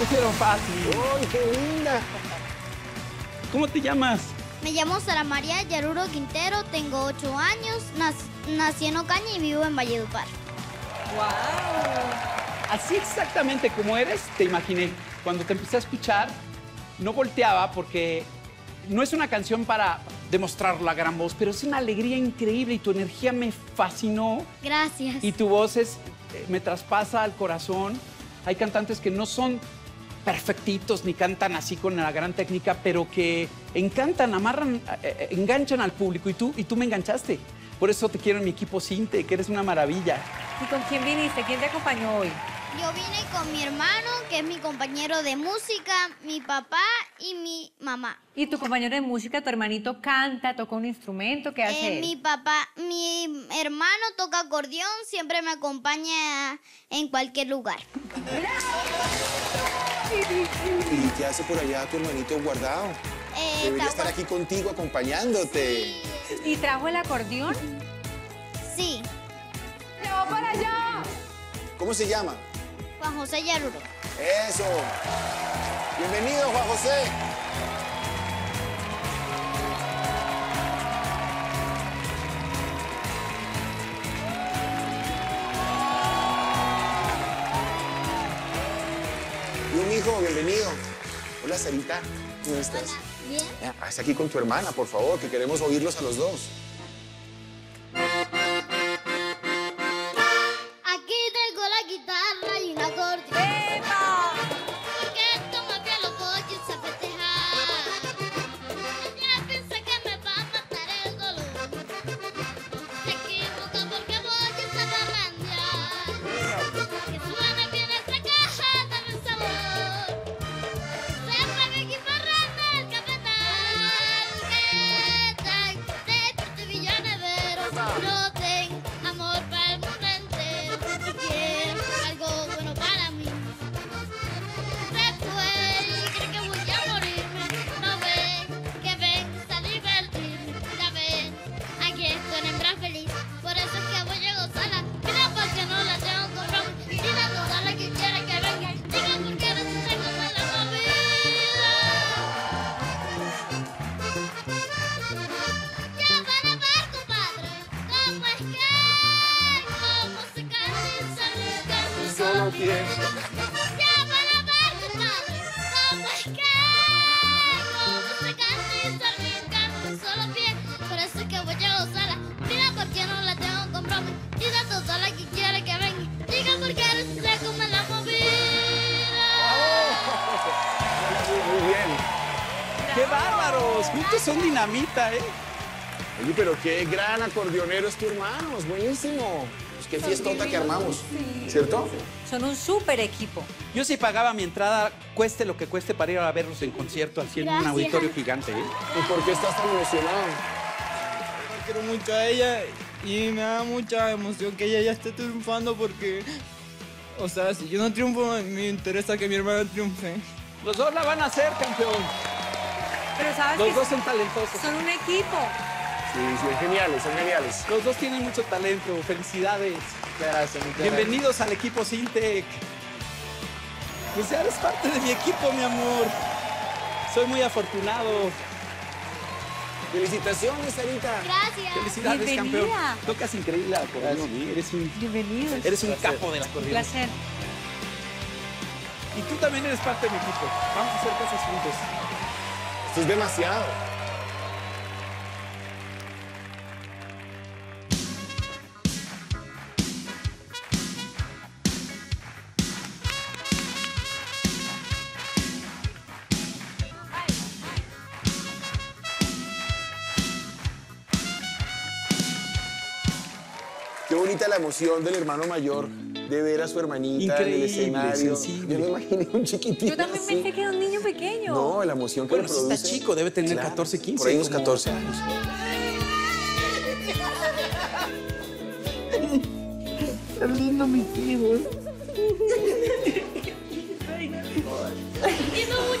pusieron fácil. ¡Ay, qué linda! ¿Cómo te llamas? Me llamo Sara María Yaruro Quintero, tengo 8 años, nac- nací en Ocaña y vivo en Valledupar. Así exactamente como eres, te imaginé. Cuando te empecé a escuchar, no volteaba porque no es una canción para demostrar la gran voz, pero es una alegría increíble y tu energía me fascinó Gracias. y tu voz es, eh, me traspasa al corazón. Hay cantantes que no son perfectitos ni cantan así con la gran técnica, pero que encantan, amarran, eh, eh, enganchan al público y tú, y tú me enganchaste. Por eso te quiero en mi equipo Cinte, que eres una maravilla. ¿Y con quién viniste? ¿Quién te acompañó hoy? Yo vine con mi hermano, que es mi compañero de música, mi papá y mi mamá. ¿Y tu compañero de música, tu hermanito, canta, toca un instrumento? ¿Qué hace Eh, mi papá, mi hermano toca acordeón, siempre me acompaña en cualquier lugar. ¿Y qué hace por allá tu hermanito guardado? Eh, Debería estar aquí contigo acompañándote. ¿Y trajo el acordeón? Sí, ¿Cómo se llama? Juan José Yaruro. Eso. Bienvenido, Juan José. Hijo, bienvenido. Hola, Sarita. ¿Cómo estás? Bien. Ya, Haz aquí con tu hermana, por favor, que queremos oírlos a los dos. Look. Bien. ¡Qué bárbaros! Juntos son dinamita, ¿eh? Oye, pero qué gran acordeonero es tu hermano. Es buenísimo. Qué fiestota que armamos. ¿Cierto? Son un súper equipo. Yo sí pagaba mi entrada, cueste lo que cueste, para ir a verlos en concierto, así en un auditorio gigante, ¿eh? ¿Y por qué estás tan emocionado? Quiero mucho a ella y me da mucha emoción que ella ya esté triunfando porque, o sea, si yo no triunfo, me interesa que mi hermana triunfe. Los dos la van a hacer, campeón. Pero sabes Los que dos son talentosos. son un equipo. Sí, son geniales, son geniales. Los dos tienen mucho talento. Felicidades. Gracias, muchas Bienvenidos al equipo Sintec. Pues ya eres parte de mi equipo, mi amor. Soy muy afortunado. Felicitaciones, Sarita. Gracias. Felicidades, Bienvenida. campeón. Tocas increíble el acordeón. Eres un, Bienvenidos. eres un capo del Un acordeón. placer. Y tú también eres parte de mi equipo. Vamos a hacer cosas juntos. Esto es demasiado. Qué bonita la emoción del hermano mayor de ver a su hermanita en Increíble, el escenario. sensible. Yo me imaginé un chiquitito. Yo también así. pensé que era un niño pequeño. No, la emoción que Bueno, le produce. está chico, debe tener Claro, 14, 15. Por ahí unos como- 14 años. Tengo mucha